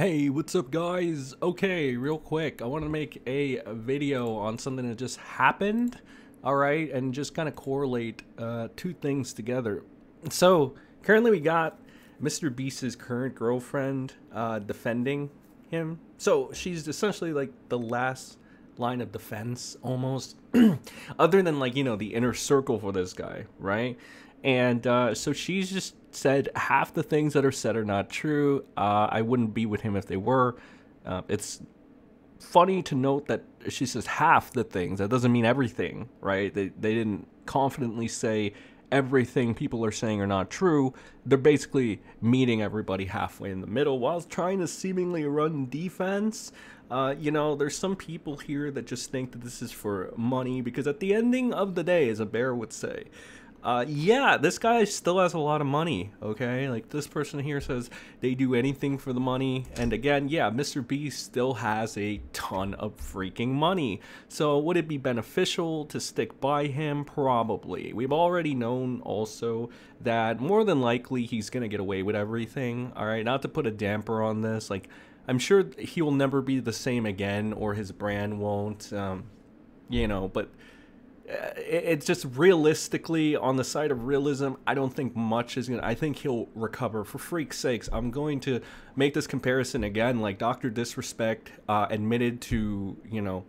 Hey, what's up guys? Okay, real quick, I want to make a video on something that just happened, alright, and just kind of correlate uh, two things together. So, currently we got Mr. Beast's current girlfriend uh, defending him. So, she's essentially like the last line of defense, almost, other than like, you know, the inner circle for this guy, right? And uh, so she's just said half the things that are said are not true. Uh, I wouldn't be with him if they were. Uh, it's funny to note that she says half the things. That doesn't mean everything, right? They, they didn't confidently say everything people are saying are not true. They're basically meeting everybody halfway in the middle while trying to seemingly run defense. Uh, you know, there's some people here that just think that this is for money because at the ending of the day, as a bear would say, uh, yeah, this guy still has a lot of money, okay? Like, this person here says they do anything for the money. And again, yeah, Mr. Beast still has a ton of freaking money. So, would it be beneficial to stick by him? Probably. We've already known also that more than likely he's going to get away with everything, all right? Not to put a damper on this. Like, I'm sure he will never be the same again, or his brand won't, um, you know, but it's just realistically on the side of realism i don't think much is gonna i think he'll recover. For freak's sakes i'm going to make this comparison again like dr disrespect uh, admitted to you know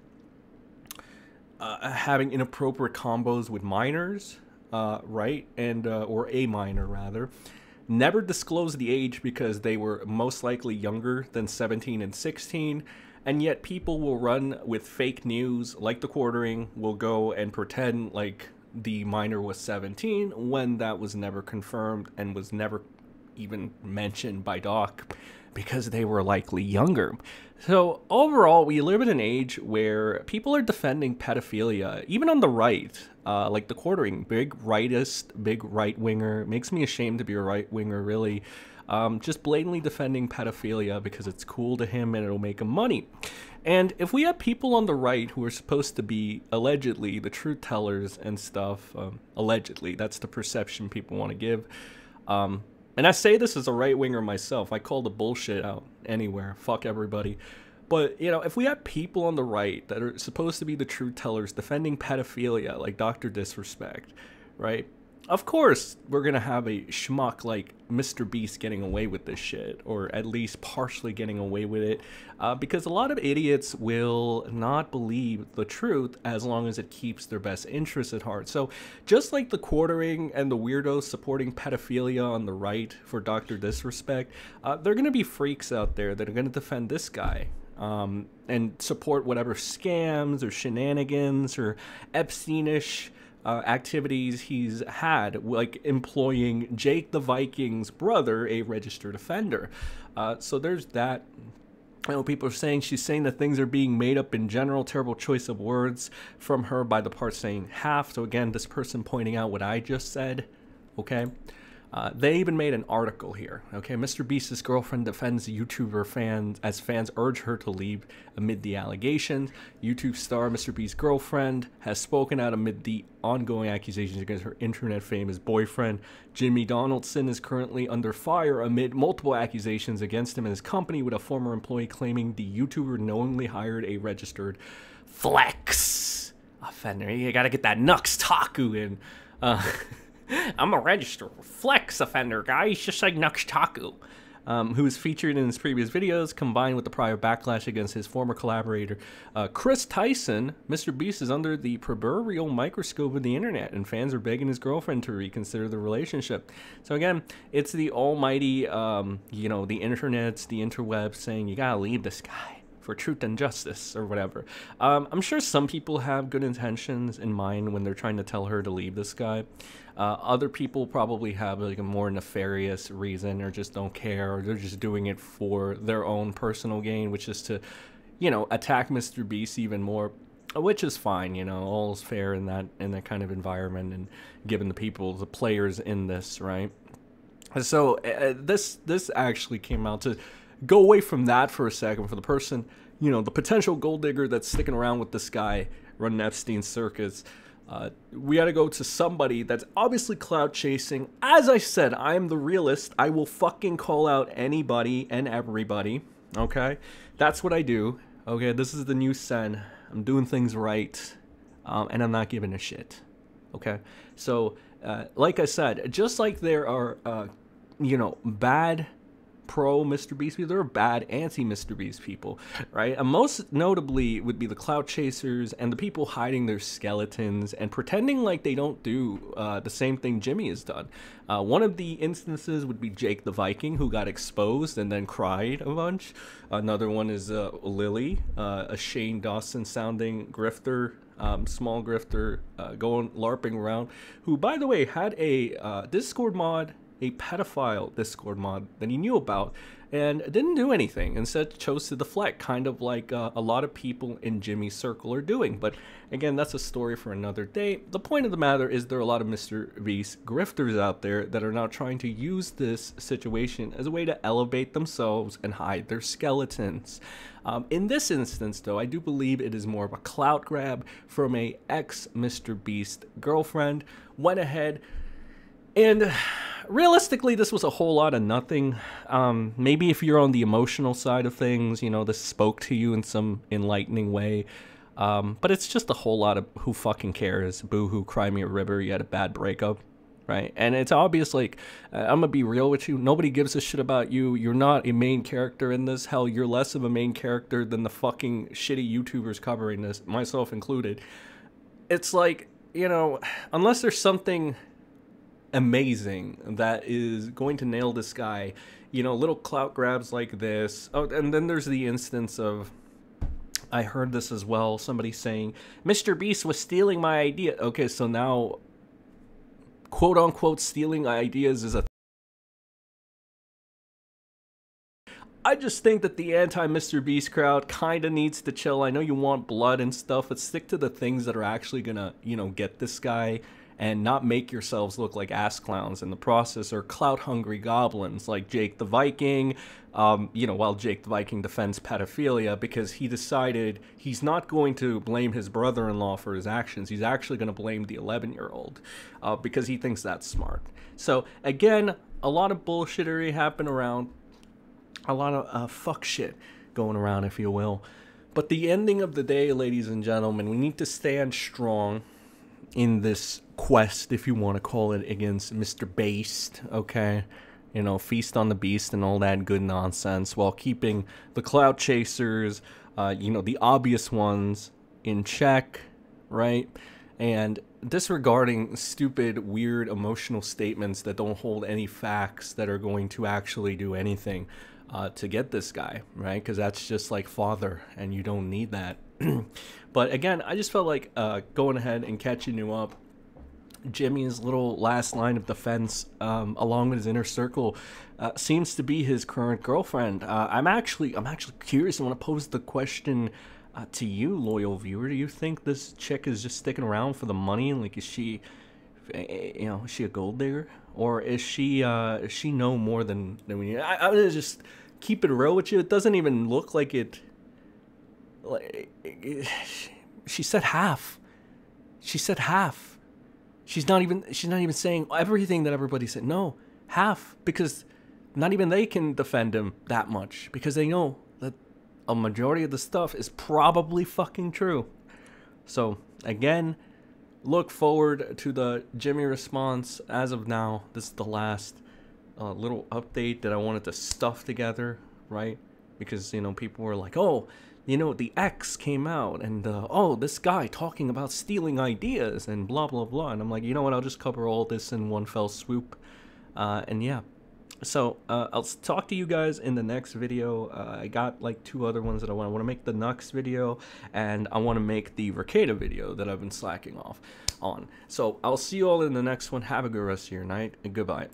uh, having inappropriate combos with minors uh, right? And uh, or a minor rather. Never disclosed the age because they were most likely younger than 17 and 16 and yet people will run with fake news like the quartering will go and pretend like the minor was 17 when that was never confirmed and was never even mentioned by doc because they were likely younger. So overall we live in an age where people are defending pedophilia even on the right uh, like the quartering. Big rightist big right winger makes me ashamed to be a right winger really um, just blatantly defending pedophilia because it's cool to him and it'll make him money. And if we have people on the right who are supposed to be allegedly the truth tellers and stuff, um, allegedly, that's the perception people want to give. Um, and I say this as a right winger myself. I call the bullshit out anywhere. Fuck everybody. But, you know, if we have people on the right that are supposed to be the truth tellers defending pedophilia, like Dr. Disrespect, right? Of course we're gonna have a schmuck like Mr. Beast getting away with this shit, or at least partially getting away with it, uh, because a lot of idiots will not believe the truth as long as it keeps their best interests at heart. So just like the quartering and the weirdos supporting pedophilia on the right for Doctor Disrespect, uh, there are gonna be freaks out there that are gonna defend this guy. Um, and support whatever scams or shenanigans or Epsteinish uh, activities he's had, like employing Jake the Viking's brother, a registered offender. Uh, so there's that. I know people are saying she's saying that things are being made up in general. Terrible choice of words from her by the part saying half. So again, this person pointing out what I just said. Okay. Uh, they even made an article here. Okay, Mr. Beast's girlfriend defends YouTuber fans as fans urge her to leave amid the allegations. YouTube star Mr. Beast's girlfriend has spoken out amid the ongoing accusations against her internet famous boyfriend. Jimmy Donaldson is currently under fire amid multiple accusations against him and his company, with a former employee claiming the YouTuber knowingly hired a registered flex offender. You gotta get that Nux Taku in. Uh, I'm a registered flex offender, guys, just like Nux Taku. Um, who was featured in his previous videos, combined with the prior backlash against his former collaborator, uh, Kris Tyson, Mr. Beast is under the proverbial microscope of the internet, and fans are begging his girlfriend to reconsider the relationship. So again, it's the almighty, um, you know, the internets, the interwebs saying you gotta leave this guy for truth and justice or whatever. Um, I'm sure some people have good intentions in mind when they're trying to tell her to leave this guy. Uh, other people probably have like a more nefarious reason or just don't care or they're just doing it for their own personal gain, which is to, you know, attack Mr. Beast even more which is fine, you know, all's fair in that in that kind of environment and given the people, the players in this, right? So uh, this this actually came out to go away from that for a second for the person, you know, the potential gold digger that's sticking around with this guy running Epstein circus. Uh, we got to go to somebody that's obviously cloud chasing. As I said, I am the realist. I will fucking call out anybody and everybody. Okay, that's what I do. Okay, this is the new Sen. I'm doing things right, um, and I'm not giving a shit. Okay, so uh, like I said, just like there are, uh, you know, bad pro Mr. Beast people, there are bad anti Mr. Beast people, right? And most notably would be the clout chasers and the people hiding their skeletons and pretending like they don't do uh, the same thing Jimmy has done. Uh, one of the instances would be Jake the Viking, who got exposed and then cried a bunch. Another one is uh, Lily, uh, a Shane Dawson sounding grifter um, small grifter uh, going larping around, who, by the way, had a uh, Discord mod a pedophile Discord mod that he knew about and didn't do anything. Instead, chose to deflect, kind of like uh, a lot of people in Jimmy's circle are doing. But again, that's a story for another day. The point of the matter is there are a lot of Mr. Beast grifters out there that are now trying to use this situation as a way to elevate themselves and hide their skeletons. Um, in this instance, though, I do believe it is more of a clout grab from a ex Mr. Beast girlfriend. Went ahead and realistically, this was a whole lot of nothing. Um, maybe if you're on the emotional side of things, you know, this spoke to you in some enlightening way. Um, but it's just a whole lot of who fucking cares. Boo hoo, cry me a river. You had a bad breakup, right? And it's obvious, like, uh, I'm gonna be real with you. Nobody gives a shit about you. You're not a main character in this. Hell, you're less of a main character than the fucking shitty YouTubers covering this, myself included. It's like, you know, unless there's something amazing that is going to nail this guy. You know, little clout grabs like this. Oh, and then there's the instance of I heard this as well. Somebody saying Mr. Beast was stealing my idea. Okay, so now quote unquote stealing ideas is a I just think that the anti Mr. Beast crowd kind of needs to chill. I know you want blood and stuff, but stick to the things that are actually gonna, you know, get this guy and not make yourselves look like ass clowns in the process or clout hungry goblins like Jake the Viking. Um, you know, while Jake the Viking defends pedophilia because he decided he's not going to blame his brother in law for his actions. He's actually going to blame the 11 year old uh, because he thinks that's smart. So, again, a lot of bullshittery happen around, a lot of uh, fuck shit going around, if you will. But the ending of the day, ladies and gentlemen, we need to stand strong in this quest, if you want to call it, against Mr. Beast, okay? You know, feast on the beast and all that good nonsense while keeping the clout chasers, uh, you know, the obvious ones in check, right? And disregarding stupid, weird, emotional statements that don't hold any facts that are going to actually do anything uh, to get this guy, right? Because that's just like father, and you don't need that. but again, I just felt like uh, going ahead and catching you up. Jimmy's little last line of defense, um, along with his inner circle, uh, seems to be his current girlfriend. Uh, I'm actually, I'm actually curious. I want to pose the question uh, to you, loyal viewer. Do you think this chick is just sticking around for the money? Like, is she, eh, eh, you know, is she a gold digger, or is she, uh, is she know more than than we? I, I'm gonna just keep it real with you. It doesn't even look like it she said half. She said half. She's not even she's not even saying everything that everybody said. No, half because not even they can defend him that much because they know that a majority of the stuff is probably fucking true. So, again, look forward to the Jimmy response. As of now, this is the last uh, little update that I wanted to stuff together, right? Because, you know, people were like, oh, you know, the X came out and, uh, oh, this guy talking about stealing ideas and blah, blah, blah. And I'm like, you know what, I'll just cover all this in one fell swoop. Uh, and yeah. So, uh, I'll talk to you guys in the next video. Uh, I got like two other ones that I want. I want to make the Nux video and I want to make the Verkada video that I've been slacking off on. So, I'll see you all in the next one. Have a good rest of your night and goodbye.